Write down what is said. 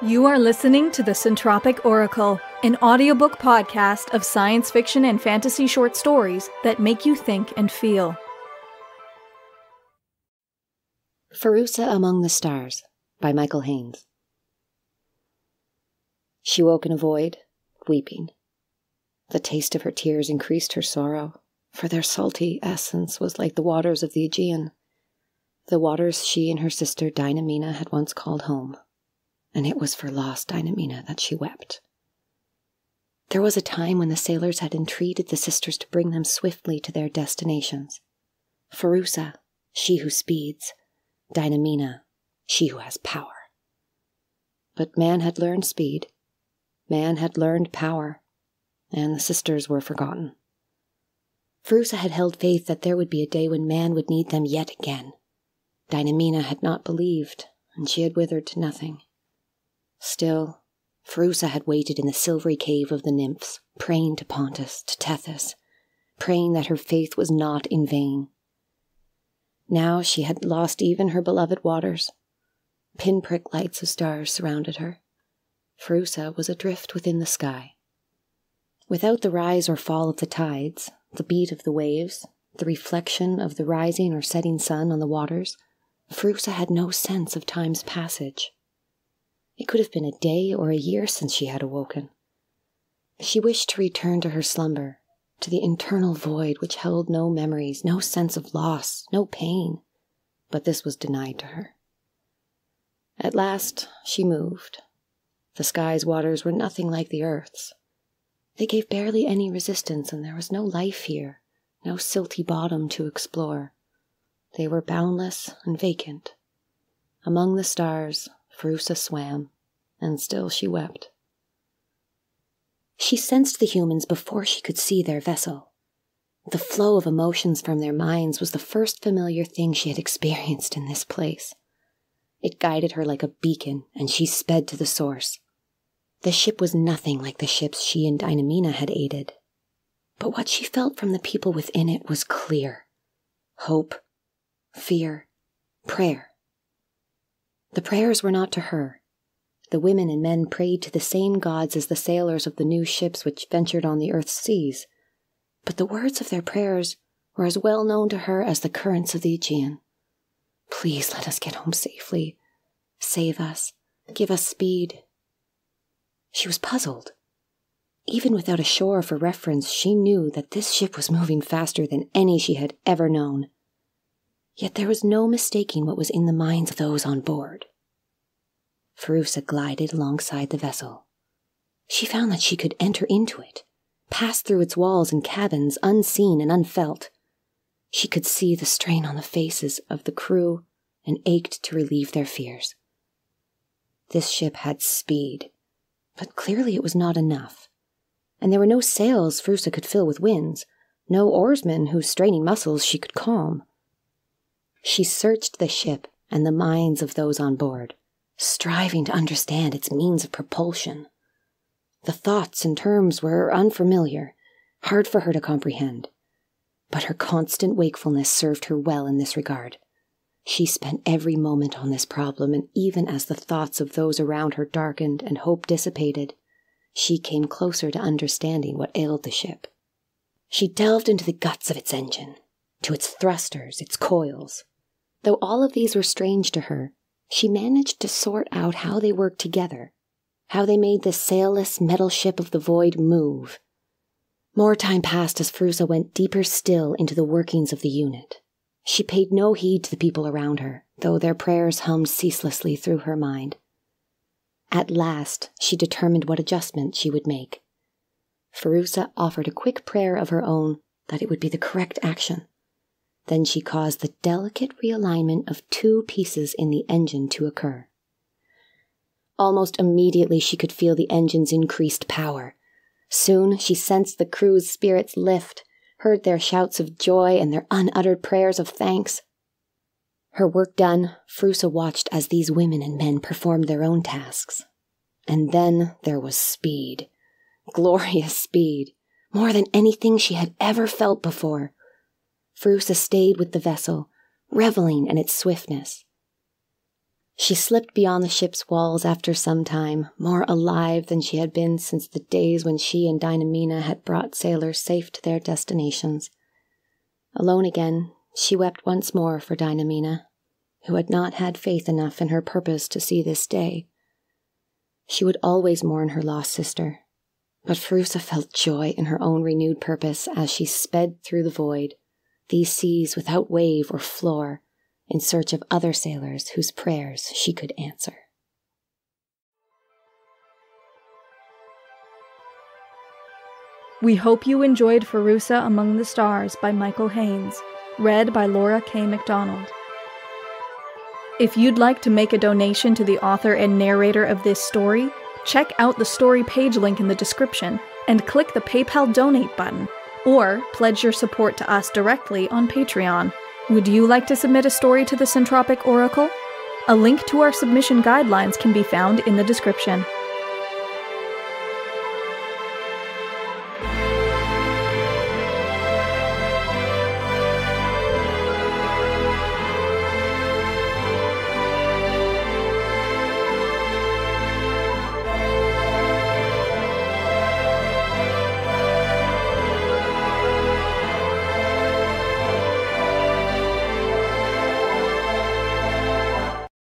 You are listening to the Centropic Oracle, an audiobook podcast of science fiction and fantasy short stories that make you think and feel. Pherusa Among the Stars by Michael Haynes. She woke in a void, weeping. The taste of her tears increased her sorrow, for their salty essence was like the waters of the Aegean, the waters she and her sister Dynamene had once called home and it was for lost Dynamene that she wept. There was a time when the sailors had entreated the sisters to bring them swiftly to their destinations. Pherusa, she who speeds, Dynamene, she who has power. But man had learned speed, man had learned power, and the sisters were forgotten. Pherusa had held faith that there would be a day when man would need them yet again. Dynamene had not believed, and she had withered to nothing. Still, Pherusa had waited in the silvery cave of the nymphs, praying to Pontus, to Tethys, praying that her faith was not in vain. Now she had lost even her beloved waters. Pinprick lights of stars surrounded her. Pherusa was adrift within the sky. Without the rise or fall of the tides, the beat of the waves, the reflection of the rising or setting sun on the waters, Pherusa had no sense of time's passage. It could have been a day or a year since she had awoken. She wished to return to her slumber, to the internal void which held no memories, no sense of loss, no pain, but this was denied to her. At last she moved. The sky's waters were nothing like the earth's. They gave barely any resistance, and there was no life here, no silty bottom to explore. They were boundless and vacant. Among the stars, Pherusa swam, and still she wept. She sensed the humans before she could see their vessel. The flow of emotions from their minds was the first familiar thing she had experienced in this place. It guided her like a beacon, and she sped to the source. The ship was nothing like the ships she and Dynamene had aided. But what she felt from the people within it was clear hope, fear, prayer. The prayers were not to her. The women and men prayed to the same gods as the sailors of the new ships which ventured on the earth's seas. But the words of their prayers were as well known to her as the currents of the Aegean. Please let us get home safely. Save us. Give us speed. She was puzzled. Even without a shore for reference, she knew that this ship was moving faster than any she had ever known. Yet there was no mistaking what was in the minds of those on board. Pherusa glided alongside the vessel. She found that she could enter into it, pass through its walls and cabins unseen and unfelt. She could see the strain on the faces of the crew and ached to relieve their fears. This ship had speed, but clearly it was not enough. And there were no sails Pherusa could fill with winds, no oarsmen whose straining muscles she could calm. She searched the ship and the minds of those on board, striving to understand its means of propulsion. The thoughts and terms were unfamiliar, hard for her to comprehend. But her constant wakefulness served her well in this regard. She spent every moment on this problem, and even as the thoughts of those around her darkened and hope dissipated, she came closer to understanding what ailed the ship. She delved into the guts of its engine, to its thrusters, its coils. Though all of these were strange to her, she managed to sort out how they worked together, how they made the sailless metal ship of the void move. More time passed as Pherusa went deeper still into the workings of the unit. She paid no heed to the people around her, though their prayers hummed ceaselessly through her mind. At last, she determined what adjustment she would make. Pherusa offered a quick prayer of her own that it would be the correct action. Then she caused the delicate realignment of two pieces in the engine to occur. Almost immediately, she could feel the engine's increased power. Soon, she sensed the crew's spirits lift, heard their shouts of joy and their unuttered prayers of thanks. Her work done, Pherusa watched as these women and men performed their own tasks. And then there was speed. Glorious speed. More than anything she had ever felt before. Pherusa stayed with the vessel, reveling in its swiftness. She slipped beyond the ship's walls after some time, more alive than she had been since the days when she and Dynamene had brought sailors safe to their destinations. Alone again, she wept once more for Dynamene, who had not had faith enough in her purpose to see this day. She would always mourn her lost sister, but Pherusa felt joy in her own renewed purpose as she sped through the void, these seas without wave or floor, in search of other sailors whose prayers she could answer. We hope you enjoyed Pherusa Among the Stars by Michael Haynes, read by Laura K. MacDonald. If you'd like to make a donation to the author and narrator of this story, check out the story page link in the description and click the PayPal donate button, or pledge your support to us directly on Patreon. Would you like to submit a story to the Centropic Oracle? A link to our submission guidelines can be found in the description.